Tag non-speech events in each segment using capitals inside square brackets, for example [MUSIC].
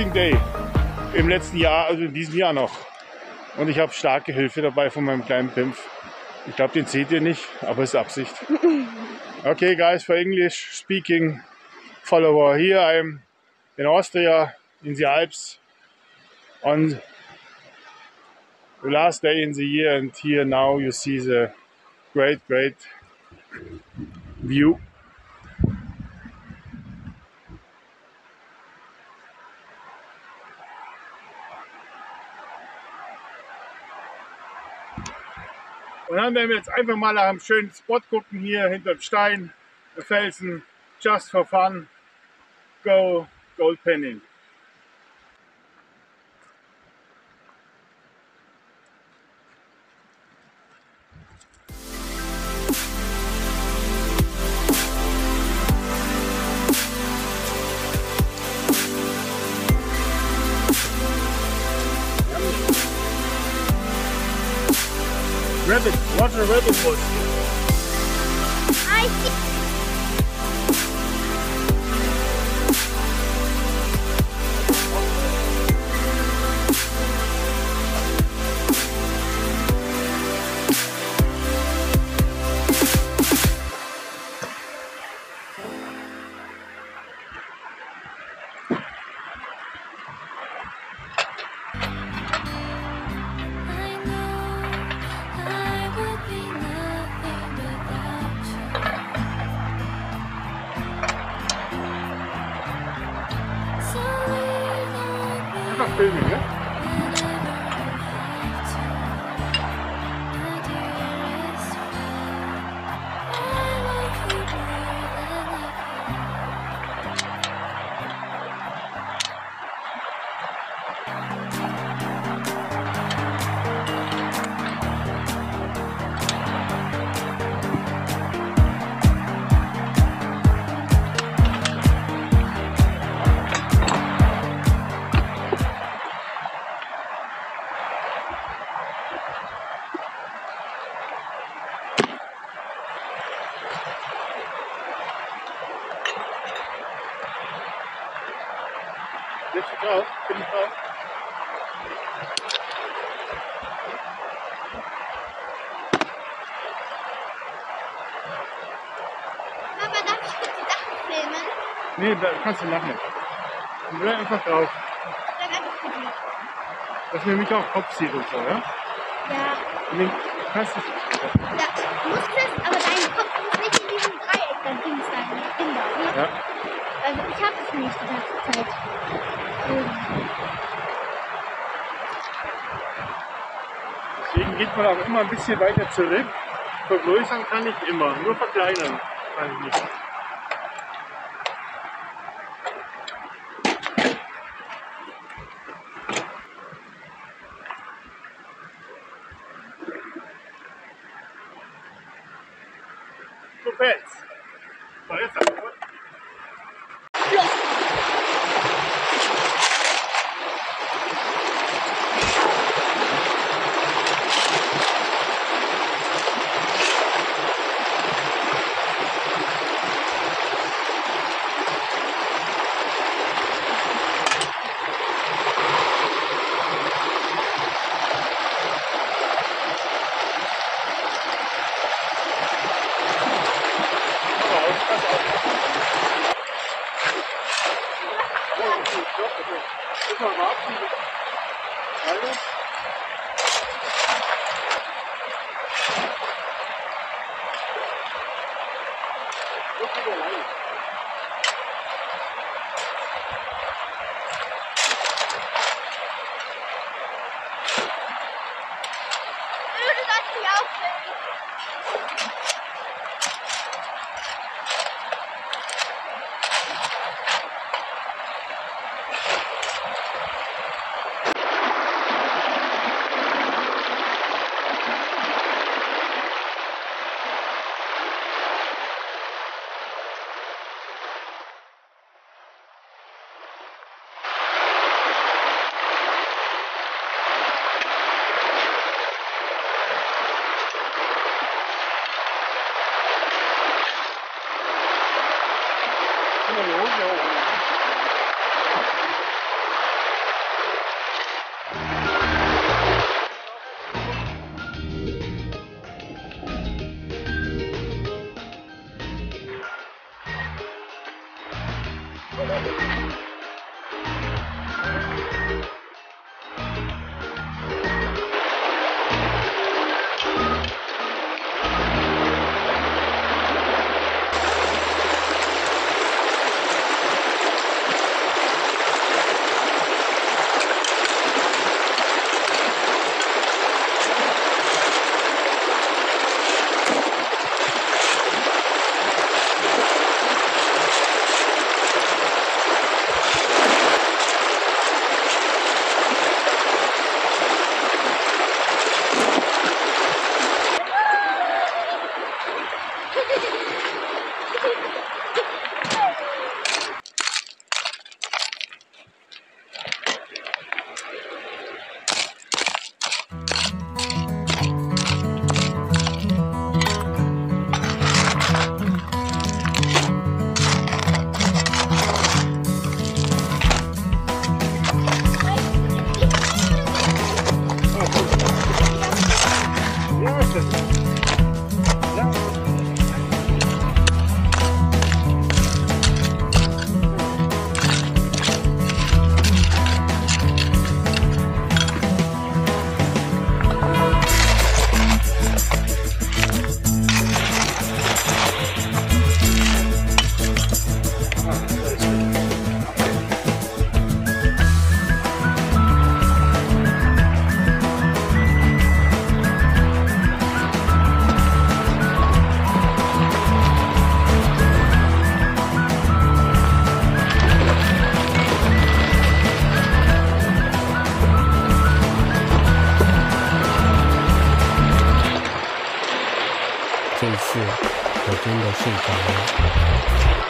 Boxing Day im letzten Jahr, also in diesem Jahr noch. Und ich habe starke Hilfe dabei von meinem kleinen Pimpf. Ich glaube, den seht ihr nicht, aber ist Absicht. [LAUGHS] Okay, guys, for English speaking follower here, I'm in Austria, in the Alps, on the last day in the year, and here now you see the great, great view. Und dann werden wir jetzt einfach mal nach einem schönen Spot gucken, hier hinterm Stein, der Felsen, just for fun, go gold penning. never. Nee, da kannst du machen. Bleib einfach drauf. Dass wir mich auch Kopf sieht und so, ja? Ja, den kannst du. da muss es, aber dein Kopf muss nicht in diesem Dreieck da Ding sein. Ich bin da, ne? Ja. Also ich habe es nicht die ganze Zeit. Deswegen geht man auch immer ein bisschen weiter zurück. Vergrößern kann ich immer, nur verkleinern kann ich nicht. Hallelujah. 有有这次我真的睡着了。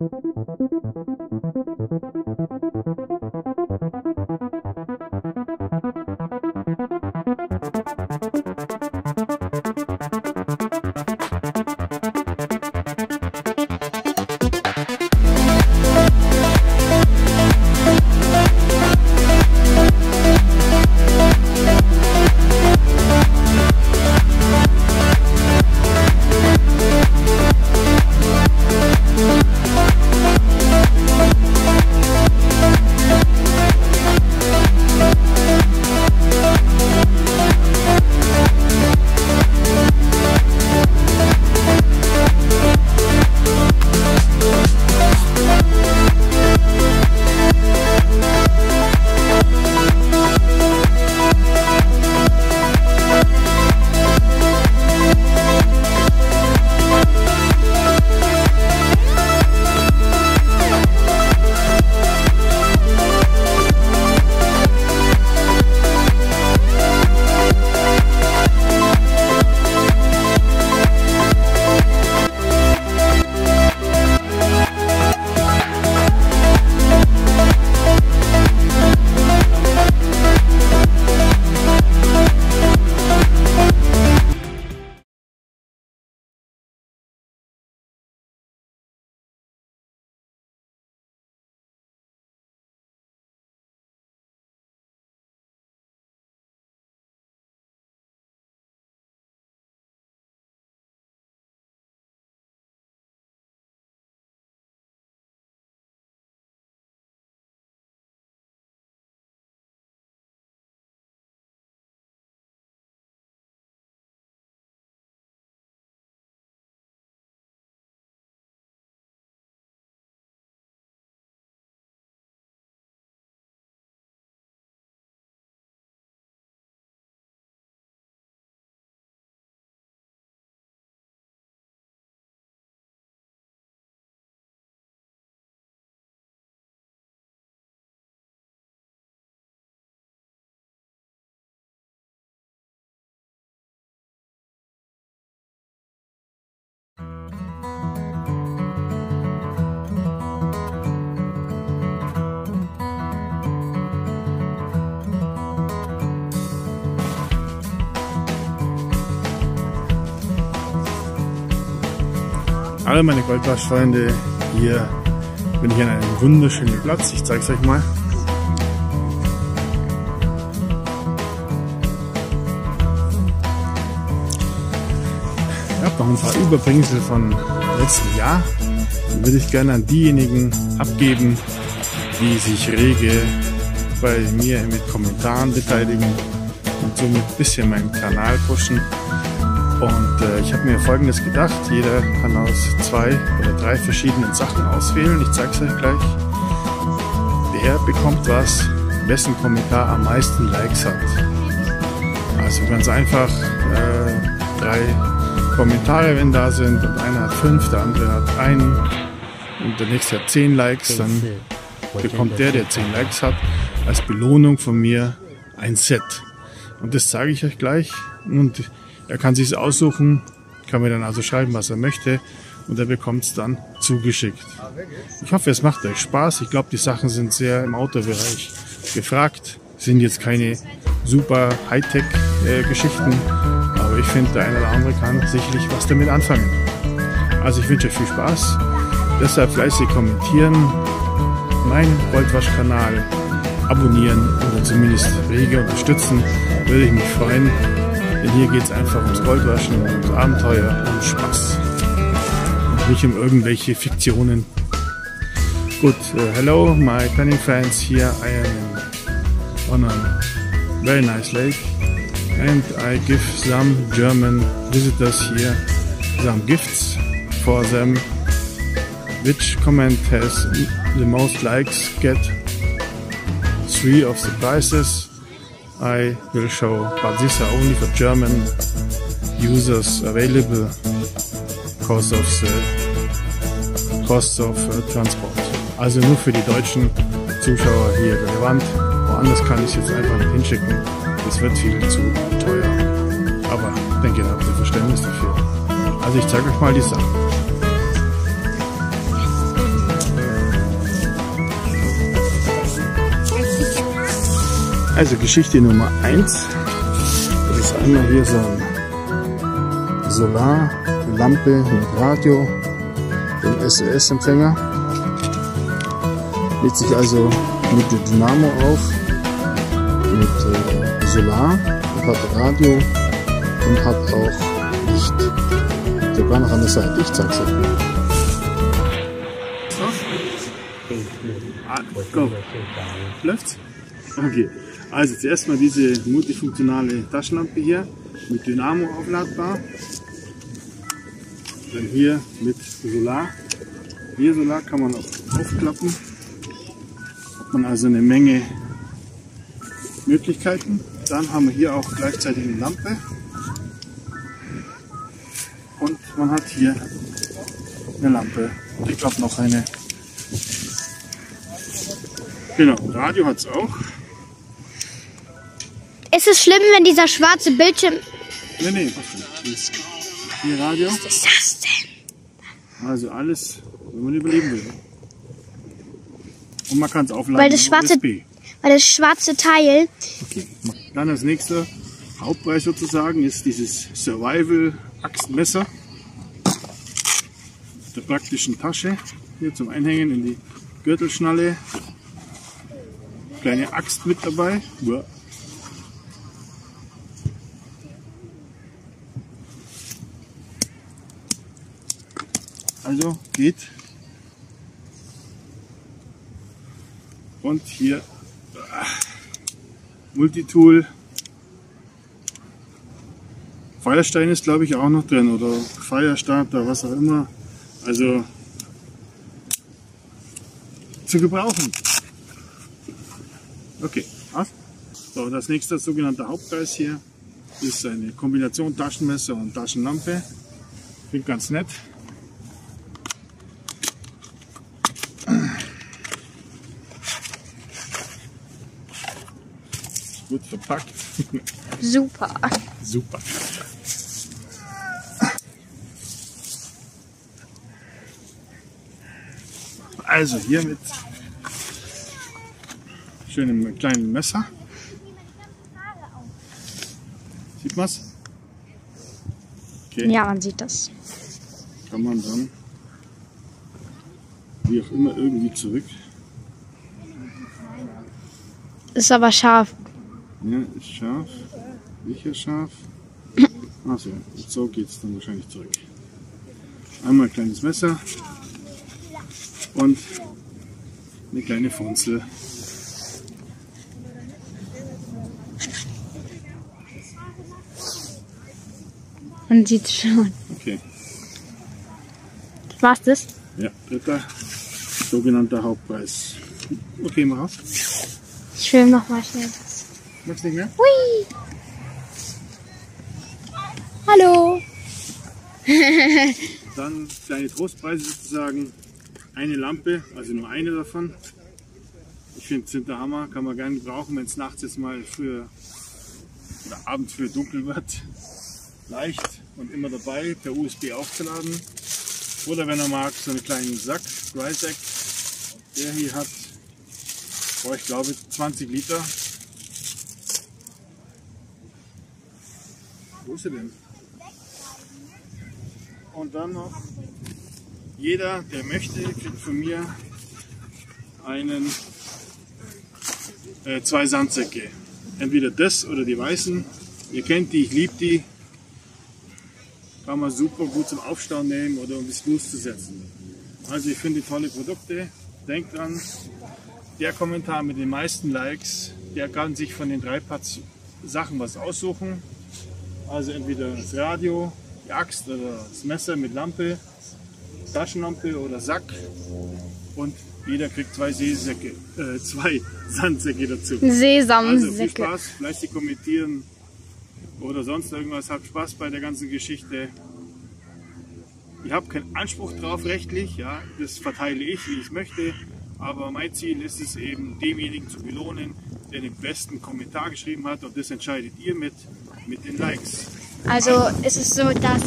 Thank you. Hallo meine Goldwaschfreunde, hier bin ich an einem wunderschönen Platz. Ich zeige es euch mal. Ich habe noch ein paar Überbringsel von letzten Jahr. Die würde ich gerne an diejenigen abgeben, die sich rege bei mir mit Kommentaren beteiligen und somit ein bisschen meinen Kanal pushen äh, ich habe mir Folgendes gedacht. Jeder kann aus zwei oder drei verschiedenen Sachen auswählen. Ich zeige es euch gleich. Wer bekommt was, wessen Kommentar am meisten Likes hat. Also ganz einfach, äh, drei Kommentare, wenn da sind und einer hat fünf, der andere hat einen und der nächste hat zehn Likes, dann bekommt der, der zehn Likes hat, als Belohnung von mir ein Set. Und das zeige ich euch gleich. Und er kann sich aussuchen, kann mir dann also schreiben, was er möchte. Und er bekommt es dann zugeschickt. Ich hoffe, es macht euch Spaß. Ich glaube, die Sachen sind sehr im Autobereich gefragt. Sind jetzt keine super Hightech-Geschichten. aber ich finde, der eine oder andere kann sicherlich was damit anfangen. Also ich wünsche euch viel Spaß. Deshalb fleißig kommentieren, meinen Goldwasch-Kanal abonnieren oder zumindest rege unterstützen, würde ich mich freuen. Denn hier geht es einfach ums Goldwaschen, ums Abenteuer, um Spaß. Und nicht um irgendwelche Fiktionen. Gut, uh, hello my penning fans, here I am on a very nice lake and I give some German visitors here some gifts for them which comment has the most likes get three of the prizes I will show, but these are only for German users available because of the cost of uh, transport. Also nur für die deutschen Zuschauer hier relevant. Woanders kann ich es jetzt einfach nicht hinschicken. Das wird viel zu teuer. Aber ich denke, da habt ihr Verständnis dafür. Also ich zeige euch mal die Sachen. Also Geschichte Nummer 1. Das ist einmal hier so eine Solarlampe mit Radio und SOS-Empfänger. Lädt sich also mit der Dynamo auf, mit äh, Solar, hat Radio und hat auch Licht. Sogar noch an der Seite, ich zeig's euch. Ah, go. Läuft's? Okay. Also zuerst mal diese multifunktionale Taschenlampe hier mit Dynamo aufladbar. Dann hier mit Solar. Hier Solar kann man auch aufklappen. Hat man also eine Menge Möglichkeiten. Dann haben wir hier auch gleichzeitig eine Lampe. Und man hat hier eine Lampe. Und ich glaube noch eine. Genau, Radio hat es auch. Ist es schlimm, wenn dieser schwarze Bildschirm. Nee, nee, passt. Hier Radio. Was ist das denn? Also alles, wenn man überleben will. Und man kann es aufladen. Weil das schwarze- USB. Weil das schwarze Teil. Okay. Dann als nächster Hauptpreis sozusagen ist dieses Survival Axtmesser. Mit der praktischen Tasche. Hier zum Einhängen in die Gürtelschnalle. Kleine Axt mit dabei. Uah. Also geht. Und hier Multitool. Feuerstein ist glaube ich auch noch drin oder Feuerstarter, was auch immer. Also zu gebrauchen. Okay? So, das nächste sogenannte Hauptpreis hier ist eine Kombination Taschenmesser und Taschenlampe. Klingt ganz nett. Verpackt. Super. Super. Also hier mit schönem kleinen Messer. Sieht man's? Okay, Ja, man sieht das. kann man dann wie auch immer irgendwie zurück. Ist aber scharf. Ja, ist scharf. Sicher scharf. Achso, so geht es dann wahrscheinlich zurück. Einmal ein kleines Messer und eine kleine Funzel. Man sieht schon. Okay, War's das? ja, dritter sogenannter Hauptpreis. Okay, mach auf. Ich film noch mal schnell Magst nicht mehr? Hui! Hallo! [LAUGHS] Dann kleine Trostpreise sozusagen. Eine Lampe, also nur eine davon. Ich finde, sind der Hammer, kann man gerne brauchen, wenn es nachts jetzt mal früher oder abends früher dunkel wird. Leicht und immer dabei, per USB aufzuladen. Oder wenn er mag, so einen kleinen Sack, Dry Sack. Der hier hat, oh, ich glaube, 20 Liter. Wo ist er denn? Und dann noch, jeder, der möchte, kriegt von mir einen, äh, zwei Sandsäcke. Entweder das oder die weißen. Ihr kennt die, ich liebe die. Kann man super gut zum Aufstauen nehmen oder um das Boost zu setzen. Also ich finde tolle Produkte. Denkt dran, der Kommentar mit den meisten Likes, der kann sich von den drei Parts Sachen was aussuchen. Also entweder das Radio, die Axt oder das Messer mit Lampe, Taschenlampe oder Sack. Und jeder kriegt zwei Seesäcke, äh, zwei Sandsäcke dazu. Also viel Sesamsäcke. Spaß, fleißig kommentieren oder sonst irgendwas. Habt Spaß bei der ganzen Geschichte. Ich habe keinen Anspruch drauf rechtlich, ja, das verteile ich, wie ich möchte. Aber mein Ziel ist es eben, demjenigen zu belohnen, der den besten Kommentar geschrieben hat. Und das entscheidet ihr mit, mit den Likes. Also ist es so, dass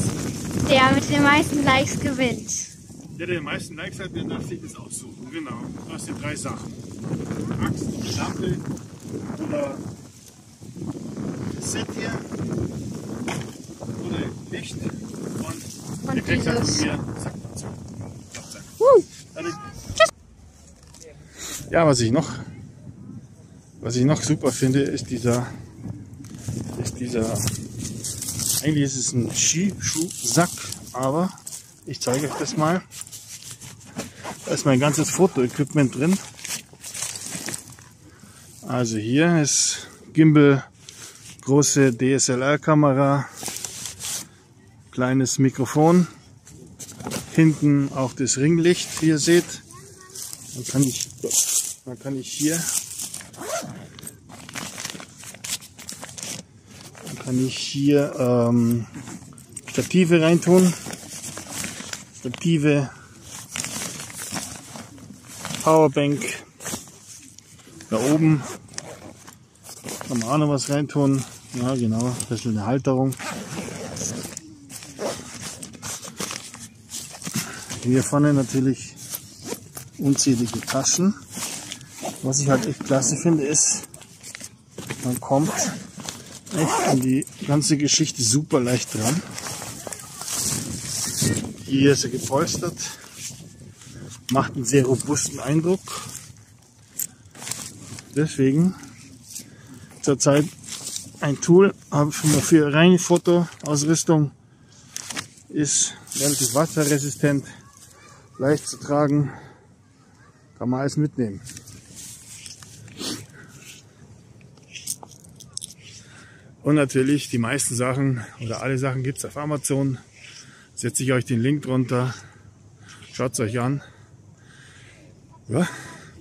der mit den meisten Likes gewinnt. Der, der die meisten Likes hat, der darf sich das aussuchen. Genau, du hast die drei Sachen. Axt, Lampe oder das Set hier oder Licht und, Und der kriegt halt von mir. Zack, zack. Uh, Fertig. Ja, was ich noch, was ich noch super finde, ist dieser, dieser, eigentlich ist es ein Skischuhsack, aber ich zeige euch das mal. Da ist mein ganzes Fotoequipment drin. Also hier ist Gimbal, große DSLR-Kamera, kleines Mikrofon, hinten auch das Ringlicht, wie ihr seht. Dann kann ich, dann kann ich hier, kann ich hier ähm, Stative reintun. Stative, Powerbank. Da oben kann man auch noch was reintun. Ja, genau, ein bisschen eine Halterung. Hier vorne natürlich unzählige Taschen. Was ich halt echt klasse finde, ist, man kommt echt an die ganze Geschichte super leicht dran. Hier ist er gepolstert, macht einen sehr robusten Eindruck. Deswegen zurzeit ein Tool, für, für reine Fotoausrüstung ist relativ wasserresistent, leicht zu tragen, kann man alles mitnehmen. Und natürlich die meisten Sachen oder alle Sachen gibt's auf Amazon. Setze ich euch den Link drunter. Schaut's euch an. Ja,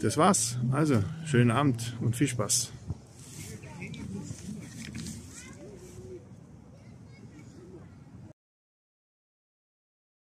das war's. Also, schönen Abend und viel Spaß.